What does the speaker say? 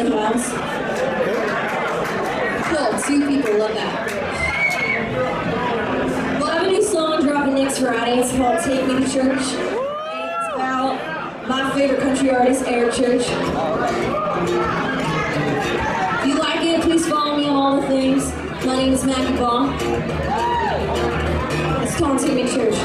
in the house. Cool, two people, love that. Well, I have a new song dropping next Friday. It's called Take Me to Church. It's about my favorite country artist, Eric Church. If you like it, please follow me on all the things. My name is Maggie Baugh. It's called Take Me to Church.